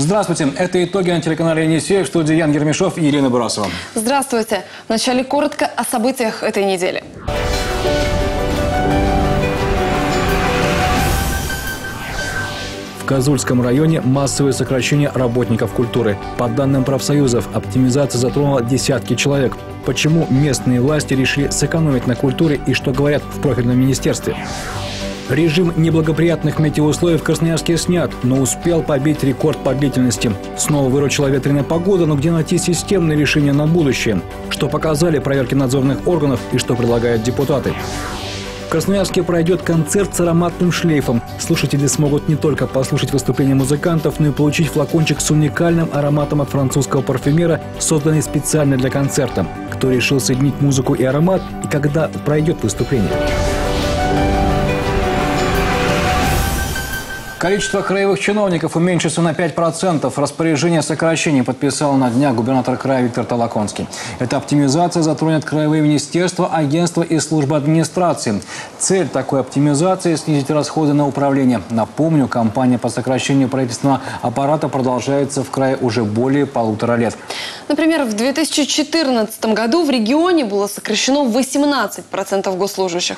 Здравствуйте. Это итоги на телеканале «Енисей» в студии Ян Гермешов и Елена Бурасова. Здравствуйте. Вначале коротко о событиях этой недели. В Козульском районе массовое сокращение работников культуры. По данным профсоюзов, оптимизация затронула десятки человек. Почему местные власти решили сэкономить на культуре и что говорят в профильном министерстве? Режим неблагоприятных метеоусловий в Красноярске снят, но успел побить рекорд по длительности. Снова выручила ветреная погода, но где найти системные решения на будущее? Что показали проверки надзорных органов и что предлагают депутаты? В Красноярске пройдет концерт с ароматным шлейфом. Слушатели смогут не только послушать выступления музыкантов, но и получить флакончик с уникальным ароматом от французского парфюмера, созданный специально для концерта. Кто решил соединить музыку и аромат и когда пройдет выступление? Количество краевых чиновников уменьшится на 5%. Распоряжение о сокращении подписал на днях губернатор края Виктор Толоконский. Эта оптимизация затронет краевые министерства, агентства и службы администрации. Цель такой оптимизации – снизить расходы на управление. Напомню, кампания по сокращению правительственного аппарата продолжается в крае уже более полутора лет. Например, в 2014 году в регионе было сокращено 18% госслужащих.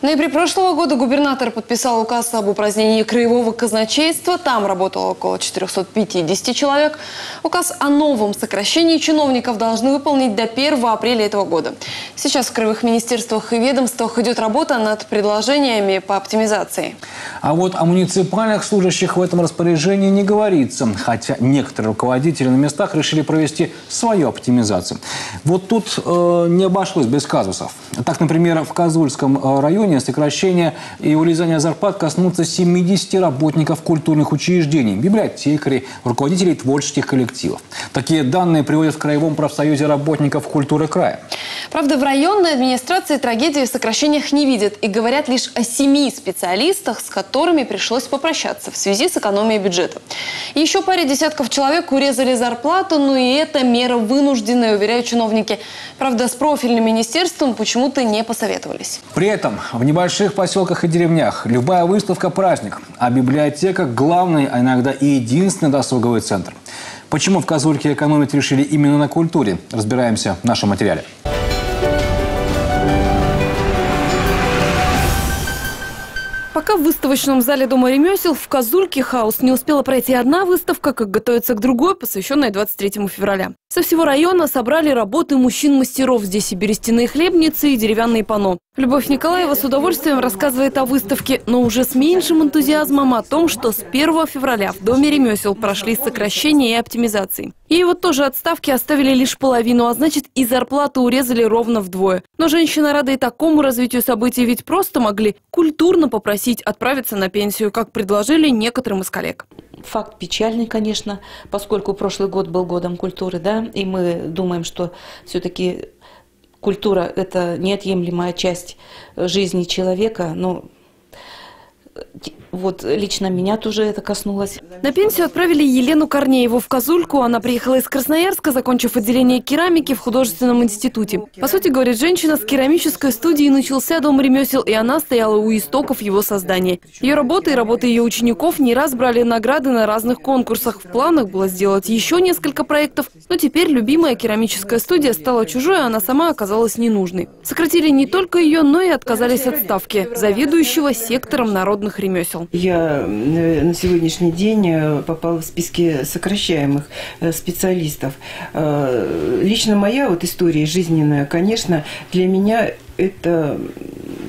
В ноябре прошлого года губернатор подписал указ об упразднении краевого казначейства. Там работало около 450 человек. Указ о новом сокращении чиновников должны выполнить до 1 апреля этого года. Сейчас в краевых министерствах и ведомствах идет работа над предложениями по оптимизации. А вот о муниципальных служащих в этом распоряжении не говорится. Хотя некоторые руководители на местах решили провести свою оптимизацию. Вот тут э, не обошлось без казусов. Так, например, в Козульском э, районе сокращение и урезание зарплат коснутся 70 работников культурных учреждений, библиотекарей, руководителей творческих коллективов. Такие данные приводят в Краевом профсоюзе работников культуры края. Правда, в районной администрации трагедии в сокращениях не видят и говорят лишь о семи специалистах, с которыми пришлось попрощаться в связи с экономией бюджета. Еще паре десятков человек урезали зарплату, но и это мера вынужденная, уверяют чиновники. Правда, с профильным министерством почему-то не посоветовались. При этом в небольших поселках и деревнях любая выставка – праздник, а библиотека – главный, а иногда и единственный досуговый центр. Почему в Козульке экономить решили именно на культуре? Разбираемся в нашем материале. Пока в выставочном зале Дома ремесел в Козульке хаос не успела пройти одна выставка, как готовится к другой, посвященной 23 февраля. Со всего района собрали работы мужчин-мастеров. Здесь и берестяные хлебницы, и деревянные пано. Любовь Николаева с удовольствием рассказывает о выставке, но уже с меньшим энтузиазмом о том, что с 1 февраля в Доме ремесел прошли сокращения и оптимизации. Ей вот тоже отставки оставили лишь половину, а значит и зарплату урезали ровно вдвое. Но женщина рада и такому развитию событий, ведь просто могли культурно попросить отправиться на пенсию, как предложили некоторым из коллег. Факт печальный, конечно, поскольку прошлый год был годом культуры, да, и мы думаем, что все-таки культура – это неотъемлемая часть жизни человека, но вот лично меня тоже это коснулось. На пенсию отправили Елену Корнееву в Козульку. Она приехала из Красноярска, закончив отделение керамики в художественном институте. По сути, говорит женщина, с керамической студии начался дом ремесел, и она стояла у истоков его создания. Ее работы и работы ее учеников не раз брали награды на разных конкурсах. В планах было сделать еще несколько проектов, но теперь любимая керамическая студия стала чужой, а она сама оказалась ненужной. Сократили не только ее, но и отказались от ставки заведующего сектором народных ремесел работал? Я э, на сегодняшний день э, попала в списки сокращаемых э, специалистов. Лично моя вот история жизненная, конечно, для меня это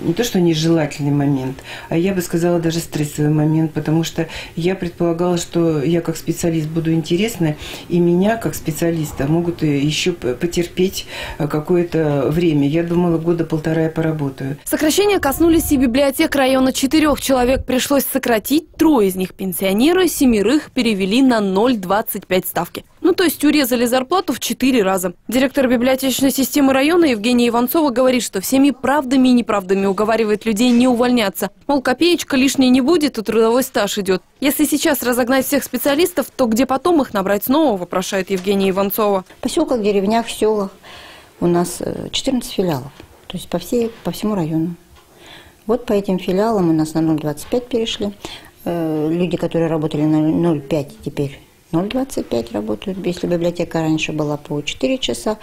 не то, что нежелательный момент, а я бы сказала даже стрессовый момент, потому что я предполагала, что я как специалист буду интересна, и меня как специалиста могут еще потерпеть какое-то время. Я думала, года полтора я поработаю. Сокращения коснулись и библиотек района. Четырех человек пришлось сократить, трое из них пенсионеры, семерых перевели на 0,25 ставки. Ну, то есть урезали зарплату в четыре раза. Директор библиотечной системы района Евгения Иванцова говорит, что всеми правдами и неправдами уговаривает людей не увольняться. Мол, копеечка лишней не будет, и трудовой стаж идет. Если сейчас разогнать всех специалистов, то где потом их набрать снова, вопрошает Евгения Иванцова. В поселках, деревнях, селах у нас 14 э, филиалов. То есть по, всей, по всему району. Вот по этим филиалам у нас на 0,25 перешли. Э, люди, которые работали на 0,5, теперь 0,25 работают. Если библиотека раньше была по 4 часа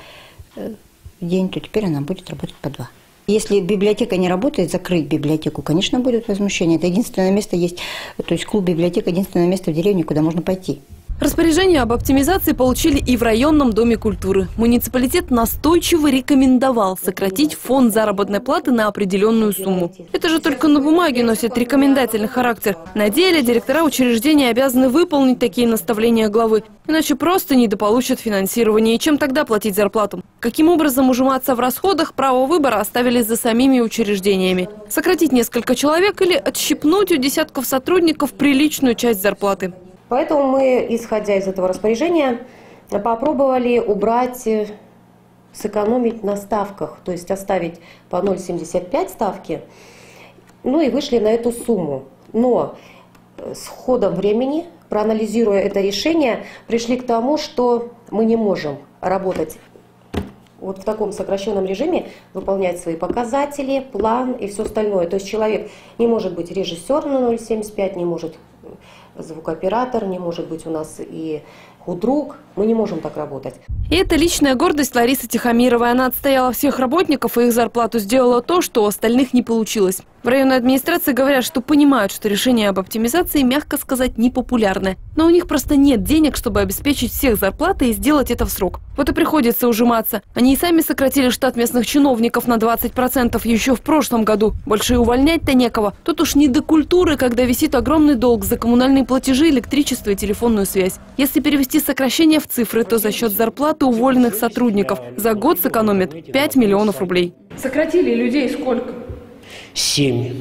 э, в день, то теперь она будет работать по 2. Если библиотека не работает, закрыть библиотеку, конечно, будет возмущение. Это единственное место есть, то есть клуб библиотека, единственное место в деревне, куда можно пойти. Распоряжение об оптимизации получили и в районном доме культуры. Муниципалитет настойчиво рекомендовал сократить фонд заработной платы на определенную сумму. Это же только на бумаге носит рекомендательный характер. На деле директора учреждения обязаны выполнить такие наставления главы, иначе просто недополучат финансирование. И чем тогда платить зарплату? Каким образом ужиматься в расходах, право выбора оставили за самими учреждениями. Сократить несколько человек или отщипнуть у десятков сотрудников приличную часть зарплаты. Поэтому мы, исходя из этого распоряжения, попробовали убрать, э, сэкономить на ставках, то есть оставить по 0,75 ставки, ну и вышли на эту сумму. Но э, с ходом времени, проанализируя это решение, пришли к тому, что мы не можем работать вот в таком сокращенном режиме выполнять свои показатели, план и все остальное. То есть человек не может быть режиссер на 0,75, не может звукооператор, не может быть у нас и худрук. Мы не можем так работать. И это личная гордость Ларисы Тихомировой. Она отстояла всех работников и их зарплату сделала то, что у остальных не получилось. В районной администрации говорят, что понимают, что решение об оптимизации, мягко сказать, непопулярное. Но у них просто нет денег, чтобы обеспечить всех зарплаты и сделать это в срок. Вот и приходится ужиматься. Они и сами сократили штат местных чиновников на 20% еще в прошлом году. Больше и увольнять-то некого. Тут уж не до культуры, когда висит огромный долг за коммунальные платежи, электричество и телефонную связь. Если перевести сокращение в цифры, то за счет зарплаты уволенных сотрудников за год сэкономят 5 миллионов рублей. Сократили людей сколько? Семь.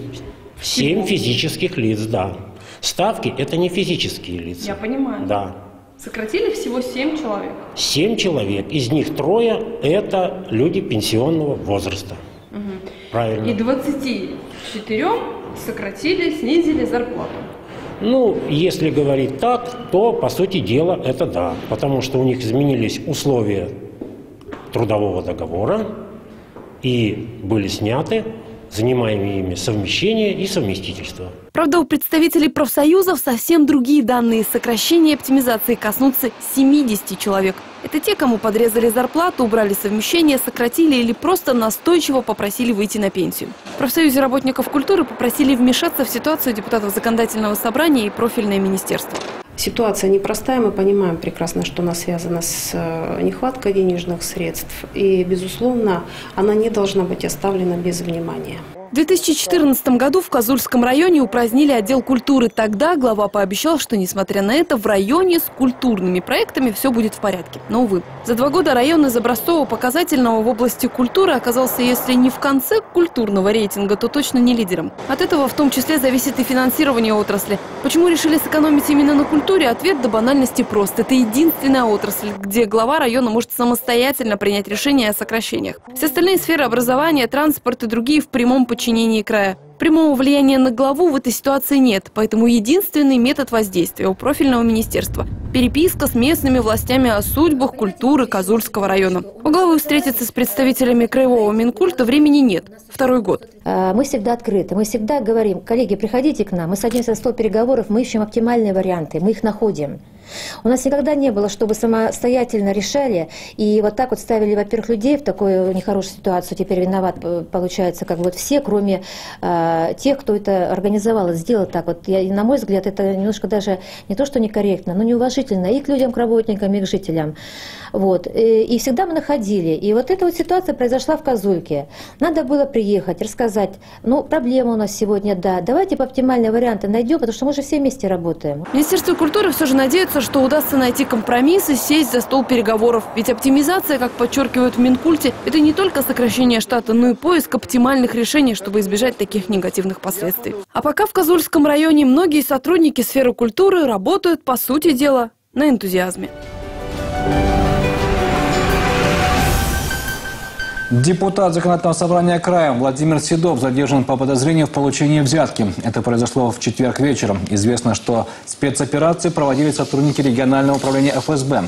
Семь физических лиц, да. Ставки – это не физические лица. Я понимаю. Да. Сократили всего семь человек. Семь человек. Из них трое – это люди пенсионного возраста. Угу. Правильно. И 24 сократили, снизили зарплату. Ну, если говорить так, то, по сути дела, это да. Потому что у них изменились условия трудового договора и были сняты занимаемые ими совмещение и совместительство. Правда, у представителей профсоюзов совсем другие данные. Сокращение оптимизации коснутся 70 человек. Это те, кому подрезали зарплату, убрали совмещение, сократили или просто настойчиво попросили выйти на пенсию. В профсоюзе работников культуры попросили вмешаться в ситуацию депутатов законодательного собрания и профильное министерство. Ситуация непростая, мы понимаем прекрасно, что она связана с э, нехваткой денежных средств. И, безусловно, она не должна быть оставлена без внимания. В 2014 году в Козульском районе упразднили отдел культуры. Тогда глава пообещал, что, несмотря на это, в районе с культурными проектами все будет в порядке. Но, увы. За два года район из образцово-показательного в области культуры оказался, если не в конце культурного рейтинга, то точно не лидером. От этого в том числе зависит и финансирование отрасли. Почему решили сэкономить именно на культуре? Ответ до банальности прост. Это единственная отрасль, где глава района может самостоятельно принять решение о сокращениях. Все остальные сферы образования, транспорт и другие в прямом подчинении подчинении края. Прямого влияния на главу в этой ситуации нет, поэтому единственный метод воздействия у профильного министерства – переписка с местными властями о судьбах культуры Козульского района. У главы встретиться с представителями краевого Минкульта времени нет. Второй год. А, мы всегда открыты, мы всегда говорим, коллеги, приходите к нам, мы садимся за стол переговоров, мы ищем оптимальные варианты, мы их находим. У нас никогда не было, чтобы самостоятельно решали и вот так вот ставили, во-первых, людей в такую нехорошую ситуацию. Теперь виноват, э, получается, как вот все, кроме э, тех, кто это организовал и сделал так. Вот я, на мой взгляд, это немножко даже не то, что некорректно, но неуважительно и к людям, к работникам, и к жителям. Вот. И, и всегда мы находили. И вот эта вот ситуация произошла в Козульке. Надо было приехать, рассказать, ну, проблема у нас сегодня, да, давайте по оптимальные варианты найдем, потому что мы же все вместе работаем. Министерство культуры все же надеется, что удастся найти компромисс и сесть за стол переговоров. Ведь оптимизация, как подчеркивают в Минкульте, это не только сокращение штата, но и поиск оптимальных решений, чтобы избежать таких негативных последствий. А пока в Козульском районе многие сотрудники сферы культуры работают, по сути дела, на энтузиазме. Депутат Законодательного собрания края Владимир Седов задержан по подозрению в получении взятки. Это произошло в четверг вечером. Известно, что спецоперации проводили сотрудники регионального управления ФСБ.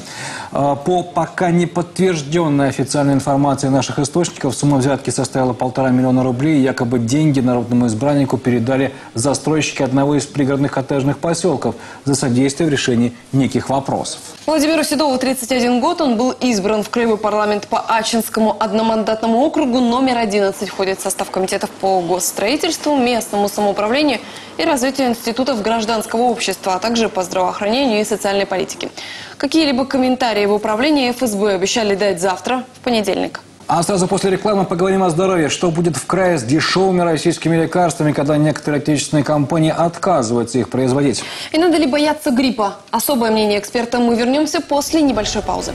А, По пока не подтвержденной официальной информации наших источников, сумма взятки составила полтора миллиона рублей. Якобы деньги народному избраннику передали застройщики одного из пригородных коттеджных поселков за содействие в решении неких вопросов. Владимиру Седову 31 год. Он был избран в Краевой парламент по Ачинскому одномандатному округу номер 11. Входит в состав комитетов по госстроительству, местному самоуправлению и развитию институтов гражданского общества, а также по здравоохранению и социальной политике. Какие-либо комментарии в управлении ФСБ обещали дать завтра, в понедельник. А сразу после рекламы поговорим о здоровье. Что будет в крае с дешевыми российскими лекарствами, когда некоторые отечественные компании отказываются их производить? И надо ли бояться гриппа? Особое мнение эксперта мы вернемся после небольшой паузы.